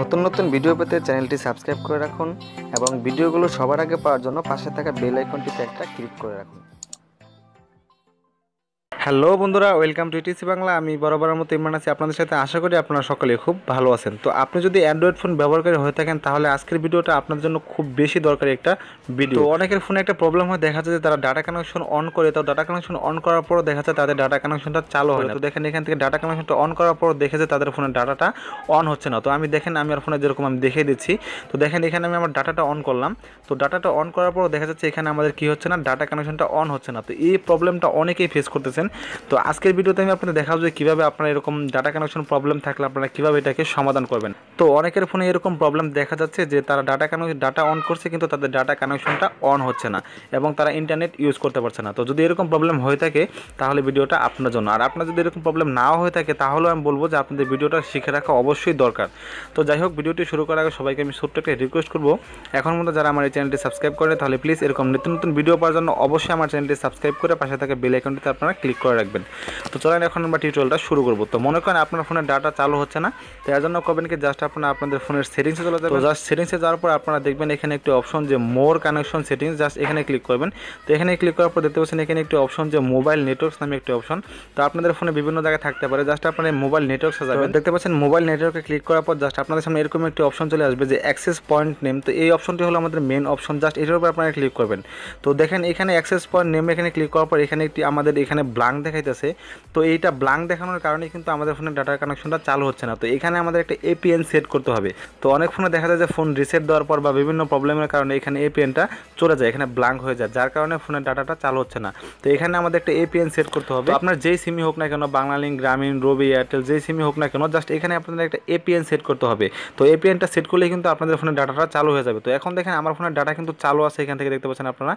নতুন নতুন ভিডিও পেতে চ্যানেলটি সাবস্ক্রাইব করে রাখুন এবং ভিডিওগুলো সবার আগে পাওয়ার জন্য পাশে থাকা বেল আইকনটিতে একটা ক্লিক করে রাখুন। হ্যালো বন্ধুরা ওয়েলকাম টু ইটিসি বাংলা। আমি বরাবরের মতো ইমান আছি। আপনাদের সাথে আশা করি আপনারা সকলে খুব ভালো আছেন। তো আপনি যদি অ্যান্ড্রয়েড ফোন ব্যবহারকারী হয়ে থাকেন তাহলে আজকের ভিডিওটা আপনার জন্য খুব বেশি দরকারি একটা ভিডিও অনেকের ফোনে একটা প্রবলেম হয় দেখা যায় যে তারা ডাটা কানেকশন অন করে। তো ডাটা কানেকশন অন করার পরও দেখা যায় তাদের ডাটা কানেকশনটা চালু হয় না। তো দেখেন এখান থেকে ডাটা কানেকশনটা অন করার পর দেখে যে তাদের ফোনের ডাটাটা অন হচ্ছে না। তো আমি দেখেন আমি আর ফোনে যেরকম আমি দেখিয়ে দিচ্ছি। তো দেখেন এখানে আমি আমার ডাটাটা অন করলাম। তো ডাটাটা অন করার পর দেখা যাচ্ছে এখানে আমাদের কি হচ্ছে না ডাটা কানেকশনটা অন হচ্ছে না। তো এই প্রবলেমটা অনেকেই ফেস করতেছেন। তো আজকের ভিডিওতে আমি আপনাদের দেখাবো যে কীভাবে আপনার এরকম ডাটা কানেকশন প্রবলেম থাকলে আপনারা কীভাবে এটাকে সমাধান করবেন। তো অনেকের ফোনে এরকম প্রবলেম দেখা যাচ্ছে যে তারা ডাটা কানেকশন ডাটা অন করছে কিন্তু তাদের ডাটা কানেকশনটা অন হচ্ছে না এবং তারা ইন্টারনেট ইউজ করতে পারছে না। তো যদি এরকম প্রবলেম হয়ে থাকে, তাহলে ভিডিওটা আপনার জন্য। আর আপনার যদি এরকম প্রবলেম নাও হয়ে থাকে, তাহলেও আমি বলব যে আপনাদের ভিডিওটা শিখে রাখা অবশ্যই দরকার। তো যাই হোক, ভিডিওটি শুরু করার আগে সবাইকে আমি ছোট্ট একটা রিকোয়েস্ট করব। এখন মতো যারা আমার এই চ্যানেলটি সাবস্ক্রাইব করে তাহলে প্লিজ এরকম নতুন নতুন ভিডিও পাওয়ার জন্য অবশ্যই আমার চ্যানেলটি সাবস্ক্রাইব করে পাশে থাকা বেল আইকনটিতে আপনারা ক্লিক করে রাখবেন। তো চলেন এখন আমরা টিউটোরিয়ালটা শুরু করব। তো মনে করেন আপনার ফোনের ডাটা চালু হচ্ছে না, তো এর জন্য করবেন কি জাস্ট আপনারা আপনাদের ফোনের সেটিংসে চলে যাবেন। জাস্ট সেটিংসে যাওয়ার পর আপনারা দেখবেন এখানে একটি অপশন যে মোর কানেকশন সেটিংস জাস্ট এখানে ক্লিক করবেন। তো এখানে ক্লিক করার পর দেখতে পাচ্ছেন এখানে একটি অপশন যে মোবাইল নেটওয়ার্কস নামে একটি অপশন তো আপনাদের ফোনে বিভিন্ন জায়গায় থাকতে পারে জাস্ট আপনার মোবাইল নেটওয়ার্কসে যাবেন। দেখতে পাচ্ছেন মোবাইল নেটওয়ার্কে ক্লিক করার পর জাস্ট আপনাদের সামনে এরকম একটি অপশন চলে আসবে যে অ্যাক্সেস পয়েন্ট নেম তো এই অপশনটি হলো আমাদের মেন অপশন জাস্ট এটার উপর আপনারা ক্লিক করবেন। তো দেখেন এখানে অ্যাক্সেস পয়েন্ট নেম এখানে ক্লিক করার পর এখানে একটি আমাদের এখানে ব্লাঙ্ক দেখাইতেছে। তো এইটা ব্লাঙ্ক দেখানোর কারণে কিন্তু আমাদের ফোনের ডাটা কানেকশনটা চালু হচ্ছে না। তো এখানে আমাদের একটা এপিএন সেট করতে হবে। তো অনেক ফোনে দেখা যায় যে ফোন রিসেট দেওয়ার পর বা বিভিন্ন প্রবলেমের কারণে এখানে এপিএনটা চলে যায় এখানে ব্লাঙ্ক হয়ে যায় যার কারণে ফোনের ডাটাটা চালু হচ্ছে না। তো এখানে আমাদের একটা এপিএন সেট করতে হবে। আপনার যেই সিমই হোক না কেন বাংলালিঙ্ক গ্রামীণ রবি এয়ারটেল যেই সিমই হোক না কেন জাস্ট এখানে আপনাদের একটা এপিএন সেট করতে হবে। তো এপিএনটা সেট করলে কিন্তু আপনাদের ফোনের ডাটাটা চালু হয়ে যাবে। তো এখন দেখেন আমার ফোনের ডাটা কিন্তু চালু আছে এখান থেকে দেখতে পাচ্ছেন আপনারা।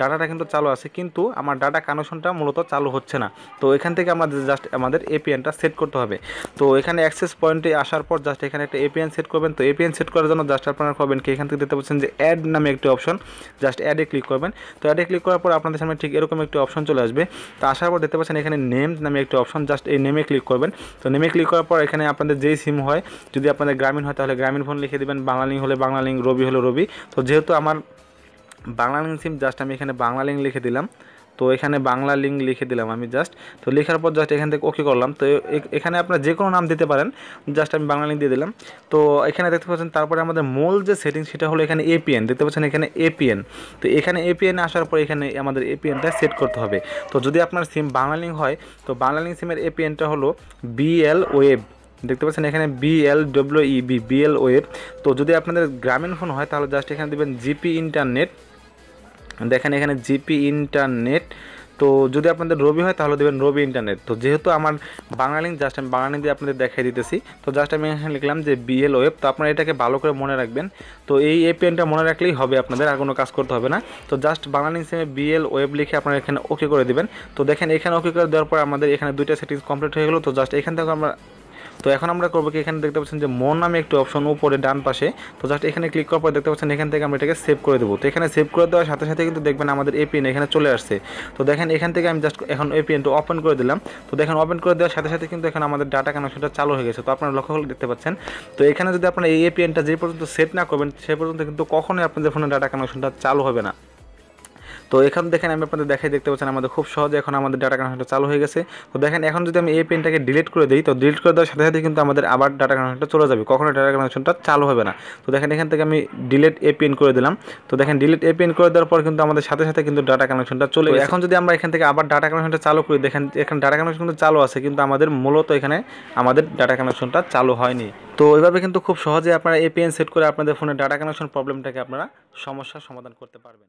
ডাটাটা কিন্তু চালু আছে কিন্তু আমার ডাটা কানেকশনটা মূলত চালু হচ্ছে না। তো এখান থেকে আমাদের জাস্ট আমাদের এপিএনটা সেট করতে হবে। তো এখানে অ্যাক্সেস পয়েন্টে আসার পর জাস্ট এখানে একটা এপিএন সেট করবেন। তো এপিএন সেট করার জন্য জাস্ট আপনারা করবেন কি? এখান থেকে দেখতে পাচ্ছেন যে অ্যাড নামে একটি অপশন জাস্ট অ্যাডে ক্লিক করবেন। তো অ্যাডে ক্লিক করার পর আপনাদের সামনে ঠিক এরকম একটি অপশন চলে আসবে। তো আসার পর দেখতে পাচ্ছেন এখানে নেম নামে একটি অপশন জাস্ট এই নেমে ক্লিক করবেন। তো নেমে ক্লিক করার পর এখানে আপনাদের যেই সিম হয়, যদি আপনাদের গ্রামীণ হয় তাহলে গ্রামীণ ফোন লিখে দেবেন। বাংলালিঙ্ক হলে বাংলালিঙ্ক রবি হলে রবি। তো যেহেতু আমার বাংলালিঙ্ক সিম জাস্ট আমি এখানে বাংলালিঙ্ক লিখে দিলাম। তো এখানে বাংলা লিঙ্ক লিখে দিলাম আমি জাস্ট তো লেখার পর জাস্ট এখান থেকে ওকে করলাম। তো এখানে আপনার যে কোনো নাম দিতে পারেন। জাস্ট আমি বাংলা লিঙ্ক দিয়ে দিলাম। তো এখানে দেখতে পাচ্ছেন, তারপরে আমাদের মূল যে সেটিং সেটা হলো এখানে এপিএন দেখতে পাচ্ছেন এখানে এপিএন তো এখানে এপিএন আসার পর এখানে আমাদের এপিএনটা সেট করতে হবে। তো যদি আপনার সিম বাংলা লিঙ্ক হয়, তো বাংলা লিঙ্ক সিমের এপিএনটা হলো বিএল ওয়েব দেখতে পাচ্ছেন এখানে BL W E B BL web তো যদি আপনাদের গ্রামীণ ফোন হয়, তাহলে জাস্ট এখানে দেবেন জিপি ইন্টারনেট দেখেন এখানে জিপি ইন্টারনেট। তো যদি আপনাদের রবি হয়, তাহলে দেবেন রবি ইন্টারনেট। তো যেহেতু আমার লিঙ্ক জাস্ট আমি বাংলা লিঙ্ক দিয়ে আপনাদের দেখাই দিতেছি। তো জাস্ট আমি এখানে লিখলাম যে বিএল ওয়েব তো আপনারা এটাকে ভালো করে মনে রাখবেন। তো এই এপিএনটা মনে রাখলেই হবে আপনাদের, আর কোনো কাজ করতে হবে না। তো জাস্ট বাংলা লিঙ্ক সিমে বিএল ওয়েব লিখে আপনারা এখানে ওকে করে দিবেন। তো দেখেন এখানে ওকে করে দেওয়ার পর আমাদের এখানে দুইটা সেটিংস কমপ্লিট হয়ে গেলো। তো জাস্ট এখান থেকে আমরা তো এখন আমরা করব কি, এখানে দেখতে পাচ্ছেন যে মোর নামে একটি অপশন উপরে, ডান পাশে। তো জাস্ট এখানে ক্লিক করার পর দেখতে পাচ্ছেন এখান থেকে আমরা এটাকে সেভ করে দেবো। তো এখানে সেভ করে দেওয়ার সাথে সাথে কিন্তু দেখবেন আমাদের এপিএন এখানে চলে আসছে। তো দেখেন এখান থেকে আমি জাস্ট এখন এপিএনটা ওপেন করে দিলাম। তো দেখেন ওপেন করে দেওয়ার সাথে সাথে কিন্তু এখন আমাদের ডাটা কানেকশনটা চালু হয়ে গেছে। তো আপনারা লক্ষ্য করে দেখতে পাচ্ছেন। তো এখানে যদি আপনারা এই এপিএনটা যে পর্যন্ত সেট না করবেন, সে পর্যন্ত কিন্তু কখনোই আপনাদের ফোনে ডাটা কানেকশনটা চালু হবে না। তো এখান দেখেন আমি আপনাদের দেখাই দেখতে পাচ্ছেন আমাদের খুব সহজে এখন আমাদের ডাটা কানেকশনটা চালু হয়ে গেছে। তো দেখেন এখন যদি আমি এই পেনটাকে ডিলিট করে দিই তো ডিলিট করে দেওয়ার সাথে সাথে কিন্তু আমাদের আবার ডাটা কানেকশনটা চলে যাবে। কখনো ডাটা কানেকশনটা চালু হবে না। তো দেখেন এখান থেকে আমি ডিলিট এপিএন করে দিলাম। তো দেখেন ডিলিট এপিএন করে দেওয়ার পর কিন্তু আমাদের সাথে সাথে কিন্তু ডাটা কানেকশনটা চলে এখন যদি আমরা এখান থেকে আবার ডাটা কানেকশনটা চালু করি দেখেন এখানে ডাটা কানেকশন কিন্তু চালু আছে কিন্তু আমাদের মূলত এখানে আমাদের ডাটা কানেকশনটা চালু হয়নি। তো এইভাবে কিন্তু খুব সহজে আপনারা এপিএন সেট করে আপনাদের ফোনের ডাটা কানেকশন প্রবলেমটাকে আপনারা সমস্যার সমাধান করতে পারবেন।